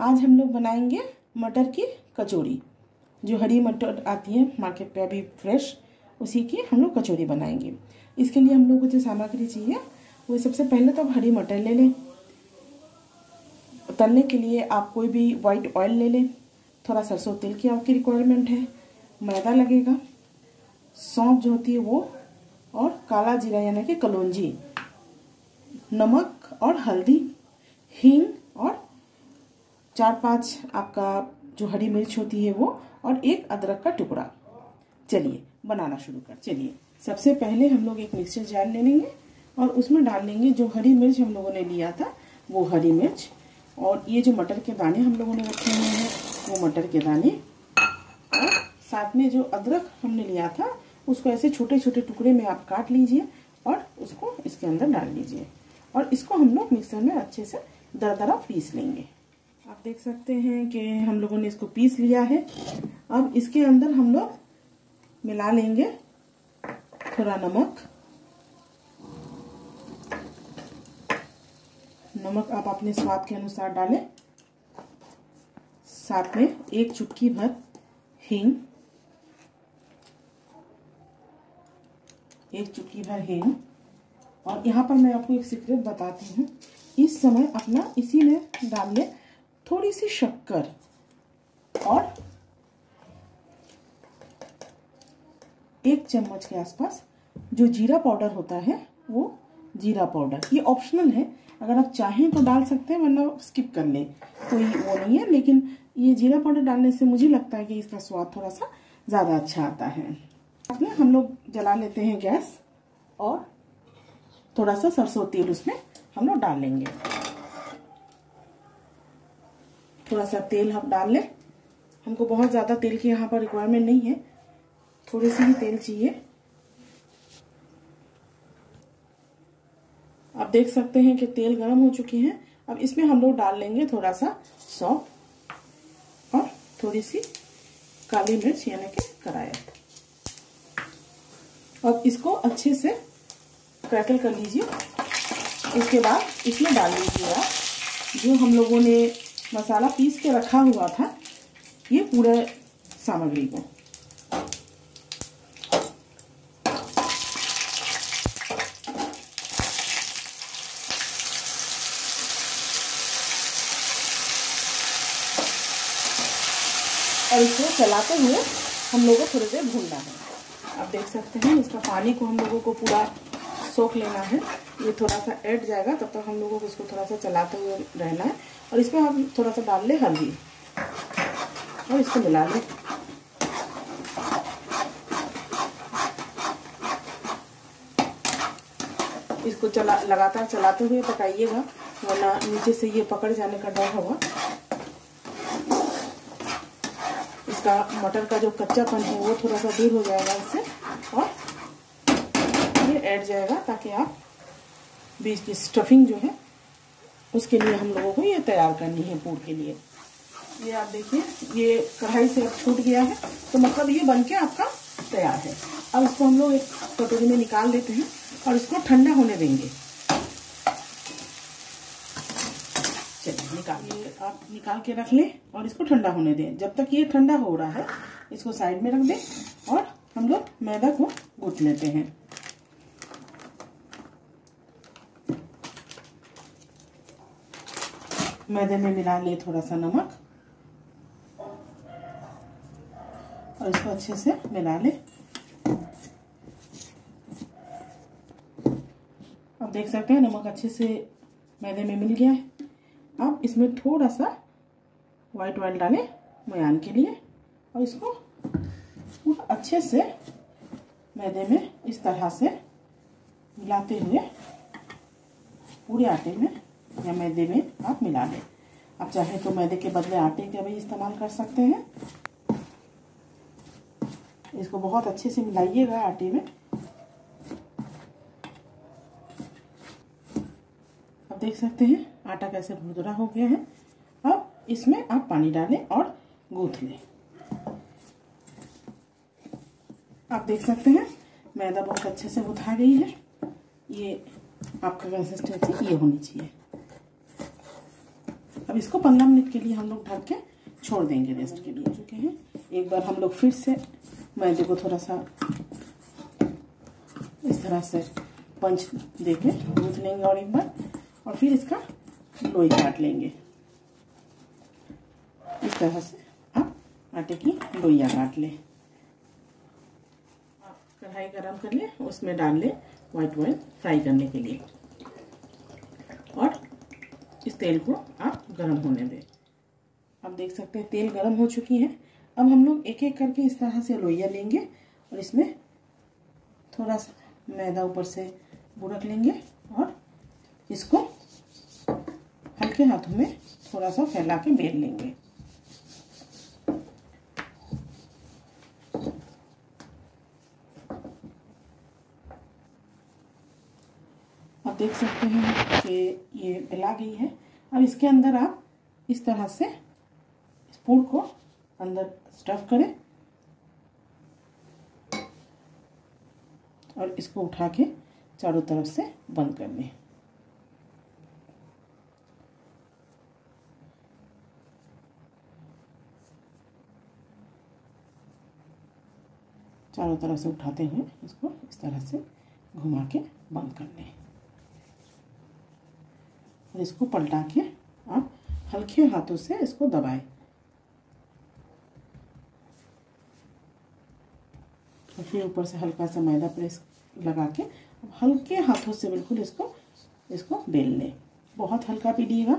आज हम लोग बनाएँगे मटर की कचौड़ी, जो हरी मटर आती है मार्केट पे अभी फ्रेश उसी की हम लोग कचौड़ी बनाएँगे। इसके लिए हम लोग को जो सामग्री चाहिए, वो सबसे पहले तो आप हरी मटर ले लें। तलने के लिए आप कोई भी वाइट ऑयल ले लें। थोड़ा सरसों तेल की आपकी रिक्वायरमेंट है, मैदा लगेगा, सौंफ जो होती है वो, और काला जीरा यानी कि कलौंजी, नमक और हल्दी, हींग चार पाँच आपका जो हरी मिर्च होती है वो और एक अदरक का टुकड़ा। चलिए, बनाना शुरू कर, चलिए। सबसे पहले हम लोग एक मिक्सर जार ले लेंगे और उसमें डाल लेंगे जो हरी मिर्च हम लोगों ने लिया था, वो हरी मिर्च। और ये जो मटर के दाने हम लोगों ने रखे हुए हैं, वो मटर के दाने। और साथ में जो अदरक हमने लिया था, उसको ऐसे छोटे छोटे टुकड़े में आप काट लीजिए और उसको इसके अंदर डाल लीजिए और इसको हम लोग मिक्सर में अच्छे से दरदरा पीस लेंगे। आप देख सकते हैं कि हम लोगों ने इसको पीस लिया है। अब इसके अंदर हम लोग मिला लेंगे थोड़ा नमक। नमक आप अपने स्वाद के अनुसार डालें। साथ में एक चुटकी भर हींग। एक चुटकी भर हींग। और यहाँ पर मैं आपको एक सीक्रेट बताती हूँ। इस समय अपना इसी में डाल ले थोड़ी सी शक्कर और एक चम्मच के आसपास जो जीरा पाउडर होता है, वो जीरा पाउडर। ये ऑप्शनल है। अगर आप चाहें तो डाल सकते हैं, वरना स्किप कर ले। कोई वो नहीं है, लेकिन ये जीरा पाउडर डालने से मुझे लगता है कि इसका स्वाद थोड़ा सा ज़्यादा अच्छा आता है। में हम लोग जला लेते हैं गैस और थोड़ा सा सरसों तेल उसमें हम लोग डाल लेंगे थोड़ा सा तेल हम डाल लें। हमको बहुत ज़्यादा तेल की यहाँ पर रिक्वायरमेंट नहीं है। थोड़ी सी ही तेल चाहिए। आप देख सकते हैं कि तेल गर्म हो चुकी है। अब इसमें हम लोग डाल लेंगे थोड़ा सा सौंफ और थोड़ी सी काली मिर्च, यानी कि करायत अब इसको अच्छे से क्रैकल कर लीजिए। इसके बाद इसमें डाल लीजिए आप जो हम लोगों ने मसाला पीस के रखा हुआ था, ये पूरे सामग्री को। और इसको चलाते हुए हम लोगों को थोड़ी देर भूनना है। आप देख सकते हैं, इसका पानी को हम लोगों को पूरा सोख लेना है। ये थोड़ा सा ऐड जाएगा, तब तक तो हम लोगों को इसको थोड़ा सा चलाते हुए रहना है। और इसमें हम थोड़ा सा डाल लें हल्दी। और इसको मिला लें। इसको चला, लगातार चलाते हुए पकाइएगा, वरना नीचे से ये पकड़ जाने का डर होगा। इसका मटर का जो कच्चापन है, वो थोड़ा सा दूर हो जाएगा इससे, और ये ऐड जाएगा ताकि आप बीज की स्टफिंग जो है उसके लिए हम लोगों को ये तैयार करनी है पूर के लिए। ये आप देखिए, ये कढ़ाई से अब छूट गया है तो मतलब ये बन के आपका तैयार है। अब इसको हम लोग एक कटोरी में निकाल लेते हैं और इसको ठंडा होने देंगे। चलिए, निकाल ये आप निकाल के रख लें और इसको ठंडा होने दें। जब तक ये ठंडा हो रहा है, इसको साइड में रख दें और हम लोग मैदा को गूथ लेते हैं। मैदे में मिला लिए थोड़ा सा नमक। और इसको अच्छे से मिला लें। अब देख सकते हैं नमक अच्छे से मैदे में मिल गया है। अब इसमें थोड़ा सा वाइट ऑयल डालें मयान के लिए और इसको पूरा अच्छे से मैदे में इस तरह से मिलाते हुए पूरे आटे में या मैदे में आप मिला लें आप चाहे तो मैदे के बदले आटे का भी इस्तेमाल कर सकते हैं। इसको बहुत अच्छे से मिलाइएगा आटे में। आप देख सकते हैं, आटा कैसे भुरभुरा हो गया है। अब इसमें आप पानी डालें और गूंथ लें। आप देख सकते हैं, मैदा बहुत अच्छे से गुथा गई है। ये आपका कंसिस्टेंसी ये होनी चाहिए। अब इसको पंद्रह मिनट के लिए हम लोग ढक के छोड़ देंगे रेस्ट के लिए। चुके हैं। एक बार हम लोग फिर से मैदे को थोड़ा सा इस तरह से पंच दे के गूँथ लेंगे और एक बार, और फिर इसका लोई काट लेंगे। इस तरह से आप आटे की लोइया काट लें। कढ़ाई गरम कर ले, उसमें डाल ले वाइट ऑयल फ्राई करने के लिए। तेल को आप गरम होने दें। आप देख सकते हैं, तेल गरम हो चुकी है। अब हम लोग एक एक करके इस तरह से लोइया लेंगे और इसमें थोड़ा सा मैदा ऊपर से बुरक लेंगे और इसको हल्के हाथों में थोड़ा सा फैला के बेल लेंगे। आप देख सकते हैं कि ये बेला गई है। अब इसके अंदर आप इस तरह से स्पून को अंदर स्टफ़ करें। और इसको उठा के चारों तरफ़ से बंद कर दें चारों तरफ़ से उठाते हुए इसको इस तरह से घुमा के बंद कर और इसको पलटा के आप हल्के हाथों से इसको दबाएँ। और फिर ऊपर से हल्का सा मैदा प्रेस लगा के हल्के हाथों से बिल्कुल इसको इसको बेल लें। बहुत हल्का पीलिएगा,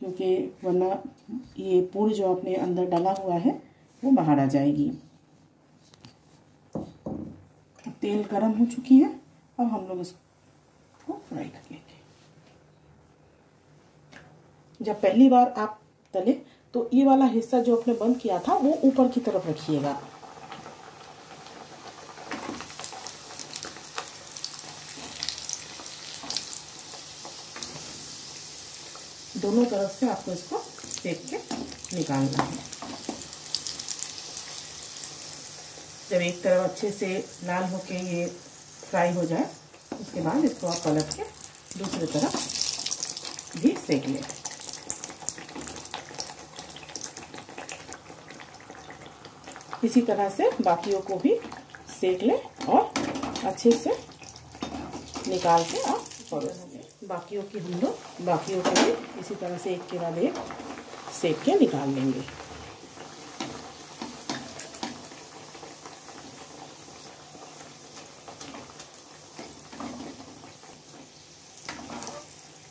क्योंकि वरना ये पूरी जो अपने अंदर डाला हुआ है, वो बाहर आ जाएगी। तेल गर्म हो चुकी है, अब हम लोग इसको फ्राई कर लेंगे जब पहली बार आप तले तो ये वाला हिस्सा जो आपने बंद किया था, वो ऊपर की तरफ़ रखिएगा। दोनों तरफ़ से आपको इसको सेक के निकालना है। जब एक तरफ़ अच्छे से लाल होके ये फ्राई हो जाए, उसके बाद इसको आप पलट के दूसरी तरफ़ भी सेक लें। इसी तरह से बाकियों को भी सेक लें और अच्छे से निकाल के आप परोस बाकियों की हम लोग, बाकियों को भी इसी तरह से एक के बाद एक सेक के निकाल लेंगे।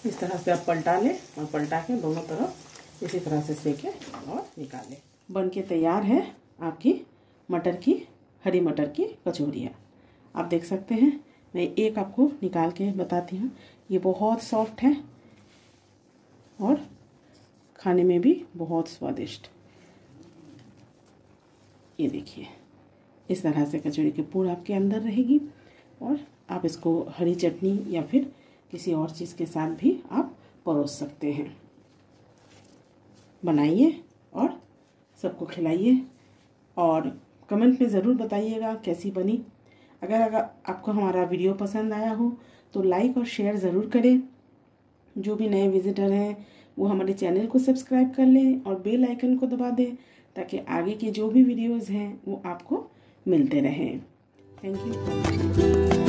इस तरह से आप पलटा लें और पलटा के दोनों तरफ़ इसी तरह से सेके और निकालें। बन के तैयार है। आपकी मटर की, हरी मटर की कचौरियाँ। आप देख सकते हैं, मैं एक आपको निकाल के बताती हूँ। ये बहुत सॉफ्ट है और खाने में भी बहुत स्वादिष्ट। ये देखिए, इस तरह से कचौरी की पूर आपके अंदर रहेगी और आप इसको हरी चटनी या फिर किसी और चीज़ के साथ भी आप परोस सकते हैं। बनाइए और सबको खिलाइए। और कमेंट में ज़रूर बताइएगा कैसी बनी। अगर अगर आपको हमारा वीडियो पसंद आया हो तो लाइक और शेयर ज़रूर करें। जो भी नए विजिटर हैं, वो हमारे चैनल को सब्सक्राइब कर लें और बेल आइकन को दबा दें, ताकि आगे के जो भी वीडियोस हैं, वो आपको मिलते रहें। Thank you